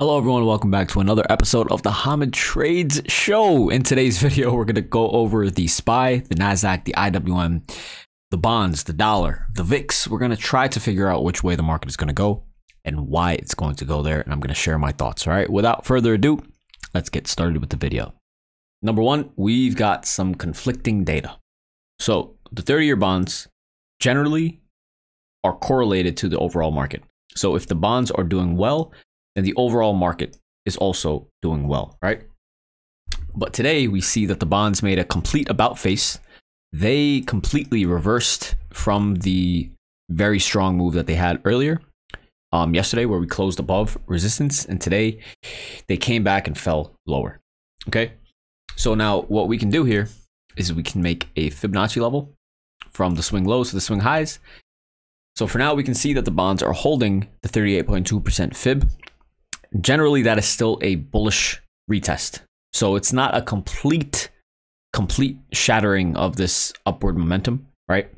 Hello everyone, welcome back to another episode of the Hamed Trades Show. In today's video, we're going to go over the SPY, the NASDAQ, the IWM, the bonds, the dollar, the VIX. We're going to try to figure out which way the market is going to go and why it's going to go there. And I'm going to share my thoughts. All right, without further ado, let's get started with the video. Number one, we've got some conflicting data. So the 30 year bonds generally are correlated to the overall market. So if the bonds are doing well, then the overall market is also doing well, right? But today we see that the bonds made a complete about face. They completely reversed from the very strong move that they had earlier um, yesterday, where we closed above resistance, and today they came back and fell lower. Okay, so now what we can do here is we can make a Fibonacci level from the swing lows to the swing highs. So for now, we can see that the bonds are holding the 38.2% fib. Generally, that is still a bullish retest. So it's not a complete, complete shattering of this upward momentum, right?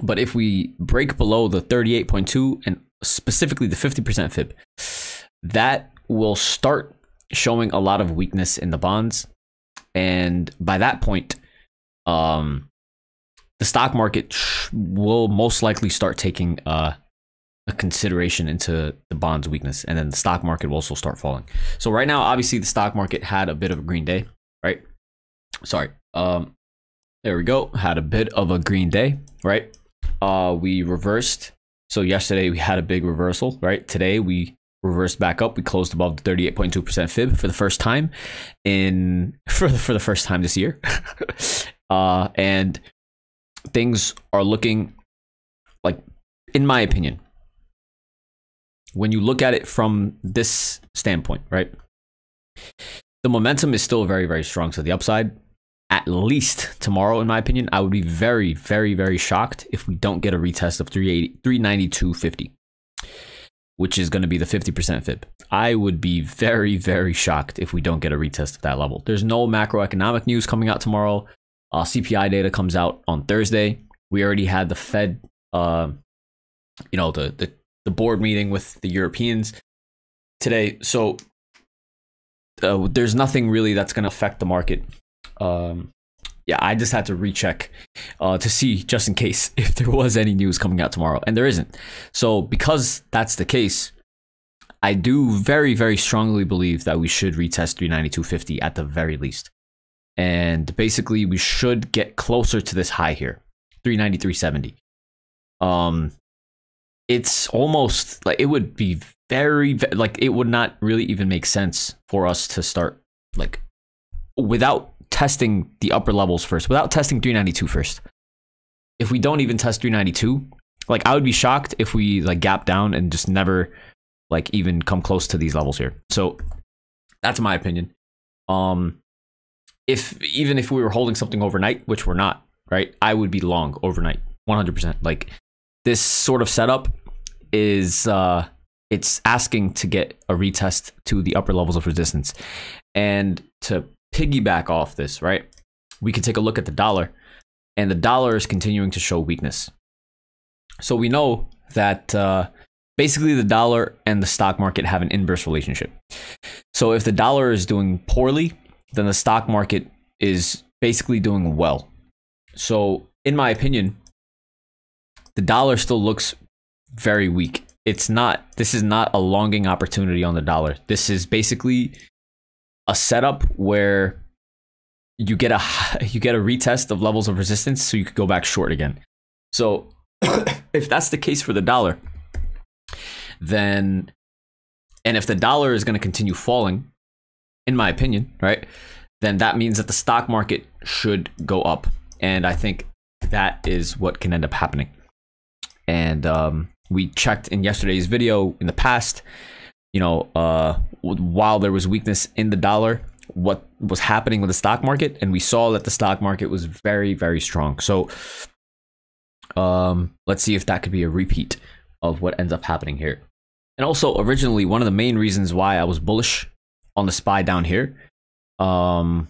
But if we break below the 38.2 and specifically the 50% fib, that will start showing a lot of weakness in the bonds. And by that point, um, the stock market will most likely start taking uh, a consideration into the bonds weakness, and then the stock market will also start falling. So right now, obviously, the stock market had a bit of a green day, right? Sorry. Um, there we go. Had a bit of a green day, right? Uh, we reversed. So yesterday we had a big reversal, right? Today we reversed back up. We closed above the 38.2% fib for the first time in for the, for the first time this year. uh, and things are looking like, in my opinion, when you look at it from this standpoint, right? The momentum is still very, very strong. So the upside, at least tomorrow, in my opinion, I would be very, very, very shocked if we don't get a retest of 380, 392.50, which is going to be the 50% fib. I would be very, very shocked if we don't get a retest of that level. There's no macroeconomic news coming out tomorrow. Uh, CPI data comes out on Thursday. We already had the Fed, uh, you know, the, the the board meeting with the Europeans today. So uh, there's nothing really that's going to affect the market. Um, yeah, I just had to recheck uh, to see just in case if there was any news coming out tomorrow, and there isn't. So because that's the case, I do very very strongly believe that we should retest 392.50 at the very least and basically we should get closer to this high here 393.70 um it's almost like it would be very like it would not really even make sense for us to start like without testing the upper levels first without testing 392 first if we don't even test 392 like i would be shocked if we like gap down and just never like even come close to these levels here so that's my opinion um if even if we were holding something overnight, which we're not, right? I would be long overnight, 100%. Like this sort of setup is uh it's asking to get a retest to the upper levels of resistance. And to piggyback off this, right? We can take a look at the dollar and the dollar is continuing to show weakness. So we know that uh basically the dollar and the stock market have an inverse relationship. So if the dollar is doing poorly, then the stock market is basically doing well. So, in my opinion, the dollar still looks very weak. It's not, this is not a longing opportunity on the dollar. This is basically a setup where you get a you get a retest of levels of resistance so you could go back short again. So if that's the case for the dollar, then and if the dollar is going to continue falling, in my opinion, right? Then that means that the stock market should go up. And I think that is what can end up happening. And um, we checked in yesterday's video in the past, you know, uh, while there was weakness in the dollar, what was happening with the stock market. And we saw that the stock market was very, very strong. So um, let's see if that could be a repeat of what ends up happening here. And also, originally, one of the main reasons why I was bullish on the SPY down here. Um,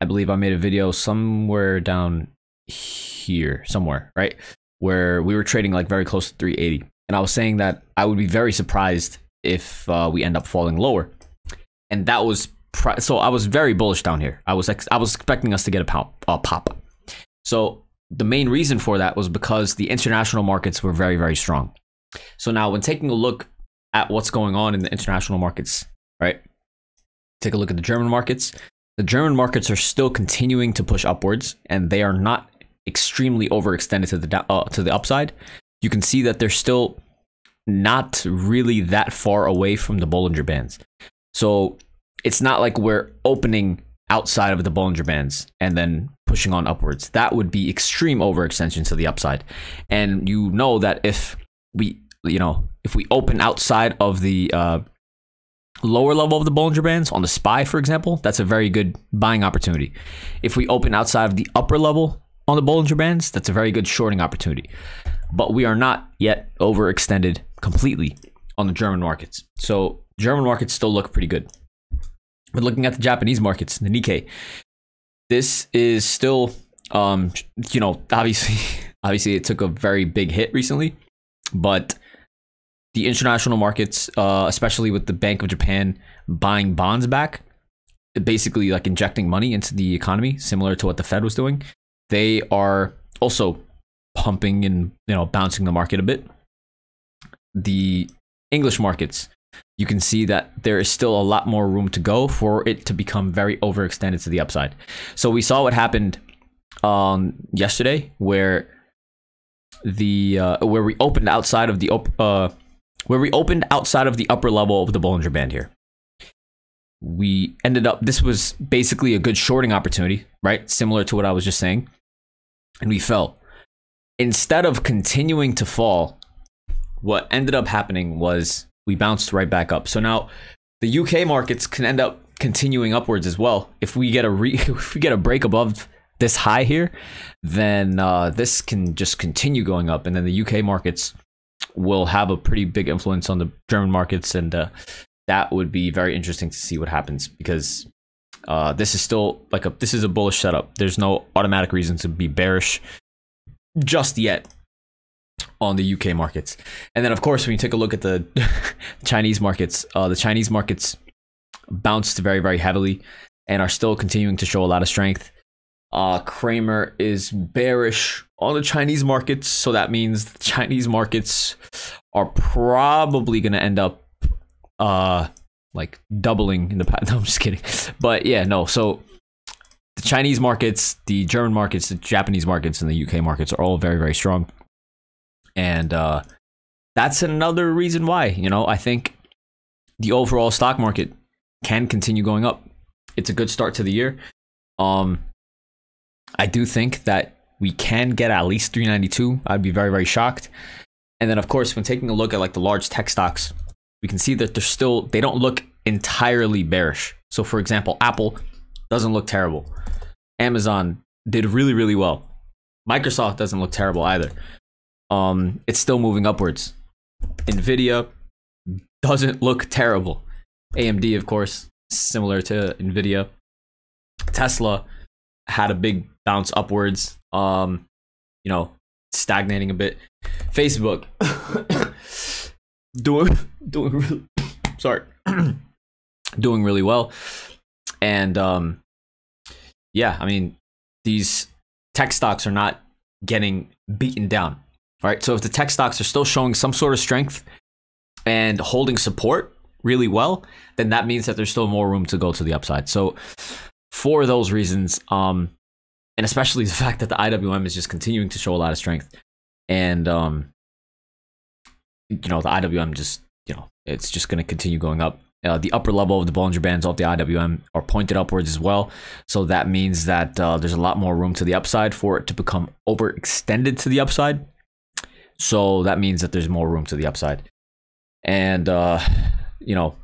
I believe I made a video somewhere down here, somewhere, right? Where we were trading like very close to 380. And I was saying that I would be very surprised if uh, we end up falling lower. And that was so I was very bullish down here. I was I was expecting us to get a pop, a pop. So the main reason for that was because the international markets were very very strong. So now when taking a look at what's going on in the international markets, right? Take a look at the German markets. The German markets are still continuing to push upwards and they are not extremely overextended to the uh, to the upside. You can see that they're still not really that far away from the Bollinger Bands. So it's not like we're opening outside of the Bollinger Bands and then pushing on upwards. That would be extreme overextension to the upside. And you know that if we, you know, if we open outside of the uh, lower level of the Bollinger Bands on the SPY, for example, that's a very good buying opportunity. If we open outside of the upper level on the Bollinger Bands, that's a very good shorting opportunity. But we are not yet overextended completely on the German markets. So German markets still look pretty good. But looking at the Japanese markets, the Nikkei, this is still, um, you know, obviously, obviously it took a very big hit recently, but the international markets, uh, especially with the Bank of Japan buying bonds back, basically like injecting money into the economy, similar to what the Fed was doing, they are also pumping and you know bouncing the market a bit. The English markets, you can see that there is still a lot more room to go for it to become very overextended to the upside. So we saw what happened um, yesterday, where the uh, where we opened outside of the uh, where we opened outside of the upper level of the Bollinger Band here. We ended up. This was basically a good shorting opportunity, right? Similar to what I was just saying, and we fell. Instead of continuing to fall, what ended up happening was we bounced right back up. So now the UK markets can end up continuing upwards as well. If we get a re- if we get a break above this high here, then uh, this can just continue going up, and then the UK markets will have a pretty big influence on the German markets, and uh, that would be very interesting to see what happens because uh, this is still like a this is a bullish setup. There's no automatic reason to be bearish just yet on the UK markets. And then, of course, when you take a look at the Chinese markets, uh, the Chinese markets bounced very, very heavily and are still continuing to show a lot of strength. Uh, Cramer is bearish on the Chinese markets, so that means the Chinese markets are probably going to end up uh, like doubling in the past. No, I'm just kidding. But yeah, no. So the Chinese markets, the German markets, the Japanese markets, and the UK markets are all very, very strong and uh, that's another reason why you know I think the overall stock market can continue going up. It's a good start to the year. Um, I do think that we can get at least 392. I'd be very very shocked. And then of course, when taking a look at like the large tech stocks, we can see that they're still they don't look entirely bearish. So for example, Apple doesn't look terrible. Amazon did really really well. Microsoft doesn't look terrible either um, it's still moving upwards. Nvidia doesn't look terrible. AMD, of course, similar to Nvidia. Tesla had a big bounce upwards. Um, you know, stagnating a bit. Facebook doing doing really, sorry doing really well, and um, yeah, I mean these tech stocks are not getting beaten down. Right. So if the tech stocks are still showing some sort of strength and holding support really well, then that means that there's still more room to go to the upside. So for those reasons, um, and especially the fact that the IWM is just continuing to show a lot of strength, and um, you know the IWM just you know it's just going to continue going up. Uh, the upper level of the Bollinger Bands of the IWM are pointed upwards as well. So that means that uh, there's a lot more room to the upside for it to become overextended to the upside. So that means that there's more room to the upside. And, uh, you know,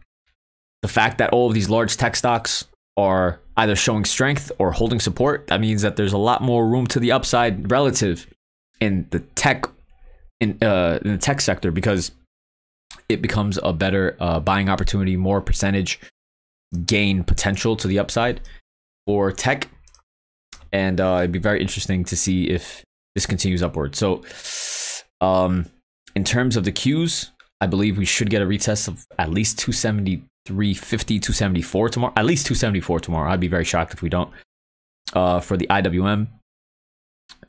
the fact that all of these large tech stocks are either showing strength or holding support, that means that there's a lot more room to the upside relative in the tech in, uh, in the tech sector because it becomes a better uh, buying opportunity, more percentage gain potential to the upside for tech. And uh, it'd be very interesting to see if this continues upward. So um, in terms of the Qs, I believe we should get a retest of at least 273, 274 tomorrow. At least 274 tomorrow. I'd be very shocked if we don't. Uh, for the IWM,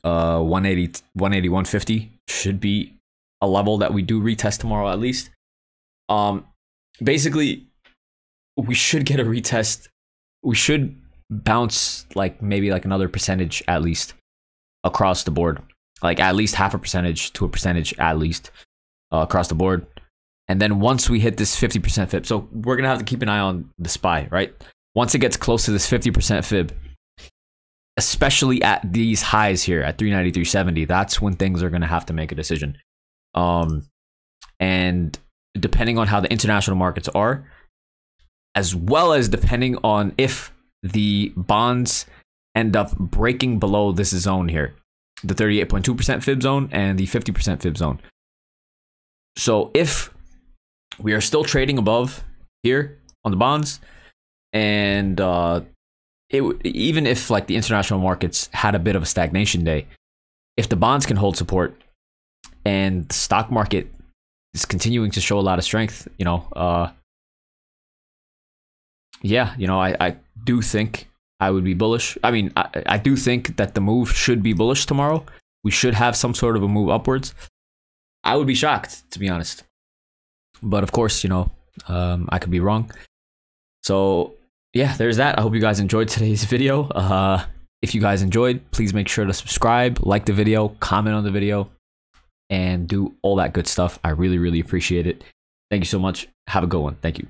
uh, 180, 180, 150 should be a level that we do retest tomorrow at least. Um, basically, we should get a retest. We should bounce like maybe like another percentage at least across the board, like at least half a percentage to a percentage at least uh, across the board. And then once we hit this 50% fib, so we're gonna have to keep an eye on the SPY, right? Once it gets close to this 50% fib, especially at these highs here at 390, 370, that's when things are gonna have to make a decision. Um, and depending on how the international markets are, as well as depending on if the bonds end up breaking below this zone here, the 38.2% fib zone and the 50% fib zone. So if we are still trading above here on the bonds, and uh, it even if like the international markets had a bit of a stagnation day, if the bonds can hold support and the stock market is continuing to show a lot of strength, you know, uh, yeah, you know, I, I do think I would be bullish. I mean, I, I do think that the move should be bullish tomorrow. We should have some sort of a move upwards. I would be shocked, to be honest. But of course, you know, um, I could be wrong. So yeah, there's that. I hope you guys enjoyed today's video. Uh, if you guys enjoyed, please make sure to subscribe, like the video, comment on the video, and do all that good stuff. I really, really appreciate it. Thank you so much. Have a good one. Thank you.